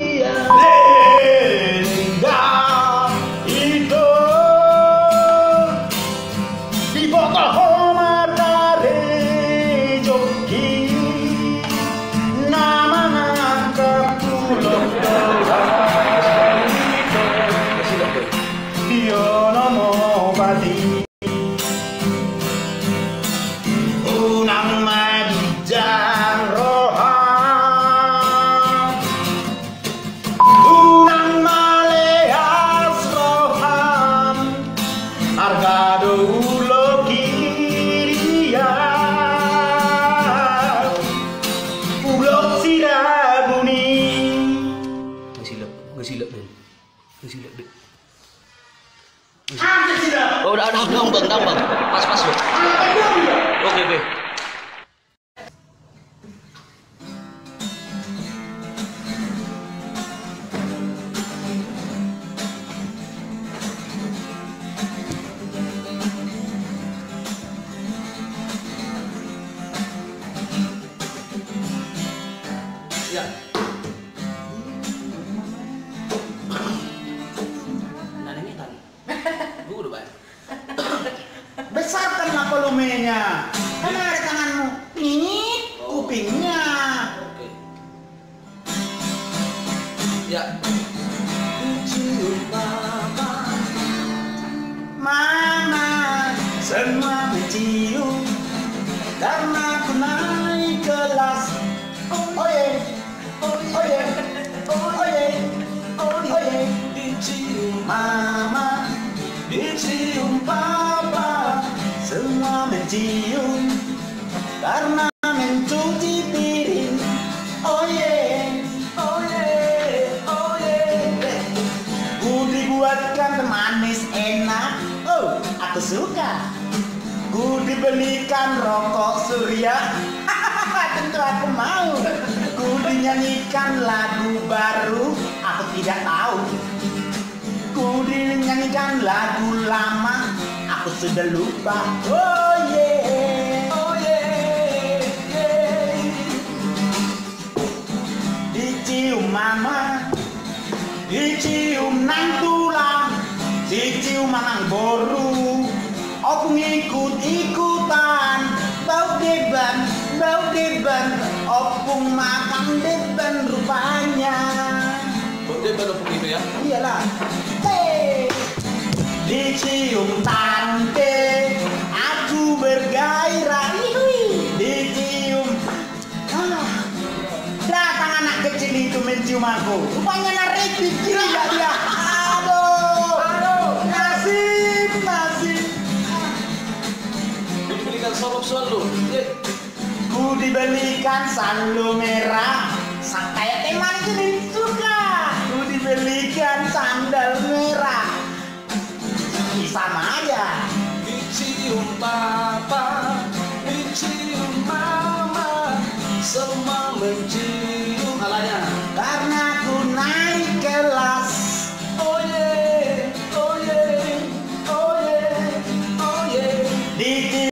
Yeah. lượng được tư duy lượng được Oh, dah dah dah bang, dah bang. Pas pas. Okey, okey. Semua mencium karena aku naik kelas. Oh yeah, oh yeah, oh yeah, oh yeah. Mama dicium papa semua mencium karena mencuci piring. Oh yeah, oh yeah, oh yeah. Ku dibuatkan manis enak, oh aku suka. Ku dibelikan rokok surya, tentu aku mau. Ku dinyanyikan lagu baru, aku tidak tahu. Ku dinyanyikan lagu lama, aku sudah lupa. Oh yeah, oh yeah. Dicium mama, dicium nang tulang, dicium manang boru. Aku ngikut ikutan, bau deban, bau deban, opung makan deban rupanya. Dia baru begitu ya. Iyalah. Hey. Dicium tante, Sorok selalu. Ku dibelikan sando merah. Sang kayak teman sini suka. Ku dibelikan sandal merah. Sama aja. Dicium papa, dicium mama, semua mencium halanya. Karena ku naik kelas. Oh yeah, oh yeah, oh yeah, oh yeah. Dicium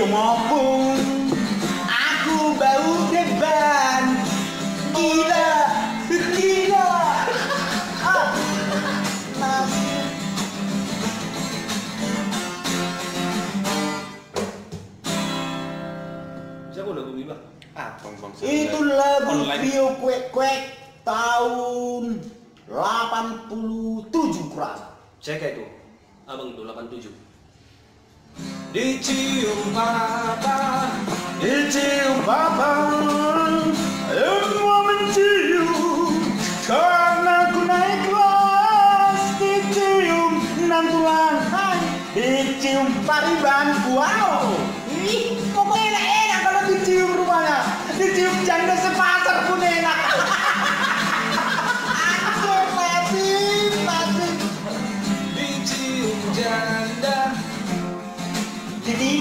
Opung. Aku bau deban. Gila. Gila. Ah. Nasib. Siapa lagu Bima? Ah, bang bang. Itu lagu. Trio Kwek Kwek tahun 87 kurasa. Cek itu. Abang itu 87. Dicium papa, Dicium papa, semua mencium karena ku naik kelas. Dicium enam tulang, hai. dicium pariban, wow.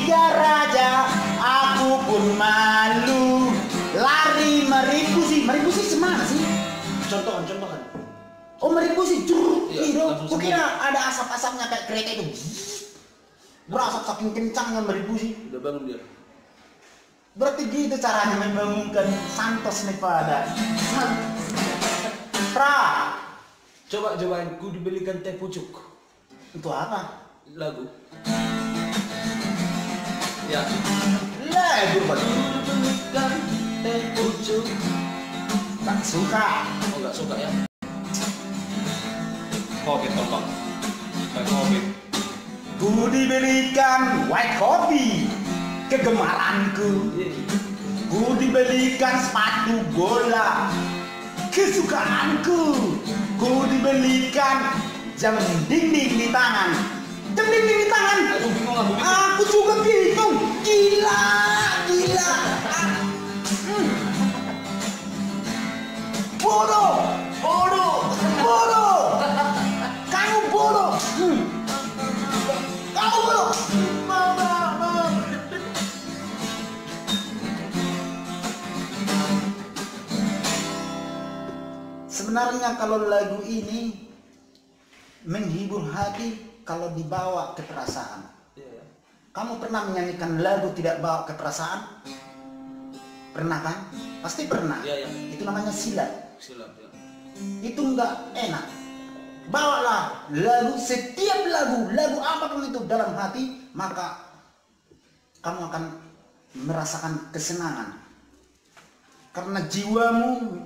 Ketiga raja, aku pun malu Lari meribu sih, meribu sih semana sih? Contohan, contohan. Oh meribu sih, curug Iya, gitu Kukira ada asap-asapnya kayak kereta itu Berasap saking kencangnya meribu sih Udah bangun dia. Berarti gitu caranya membangunkan Santos Nevada Pra Coba cobain, ku dibelikan teh pucuk. Itu apa? Lagu. Ya. Teh pucuk. Tak suka Oh nggak suka ya? Covid tolong. Kayak covid. Ku diberikan white coffee Kegemaranku. Ku dibelikan sepatu bola Kesukaanku Ku dibelikan jam dinding di tangan Jam dinding di tangan. Aku juga sebenarnya kalau lagu ini menghibur hati kalau dibawa ke perasaan. Iya, ya. Kamu pernah menyanyikan lagu tidak bawa ke perasaan? Pernah kan? Pasti pernah. Iya, iya. Itu namanya silat. Silap ya. Itu nggak enak. Bawalah lagu setiap lagu, lagu apa pun itu dalam hati, maka kamu akan merasakan kesenangan. Karena jiwamu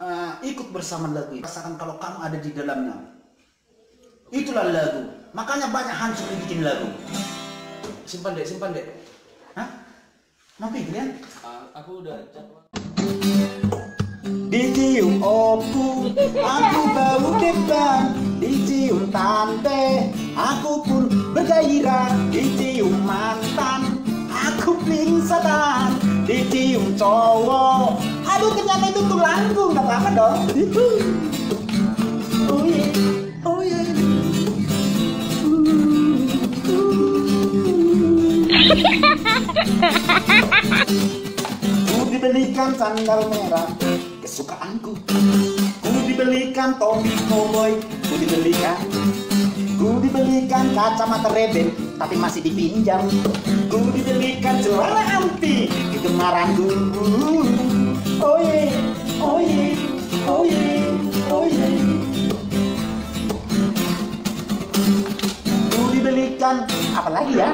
eh, ikut bersama lagu itu. Rasakan kalau kamu ada di dalamnya. Itulah lagu. Makanya banyak hancur bikin lagu. Simpan dek, simpan dek. Hah? Mau pikir ya? Ah, aku udah. Dicium opu, aku bau depan Dicium tante, aku pun bergairah Dicium mantan, aku pingsan Dicium cowok, aduh ternyata itu tulangku, nggak apa-apa dong. Oh yeah, oh yeah Ku dibelikan sandal merah kesukaanku. Ku dibelikan topi cowboy Ku dibelikan. Ku dibelikan kacamata rebel Tapi masih dipinjam. Ku dibelikan celana anti Kegemaranku Oh yeah, oh yeah, oh yeah, oh yeah Ku dibelikan apa lagi ya?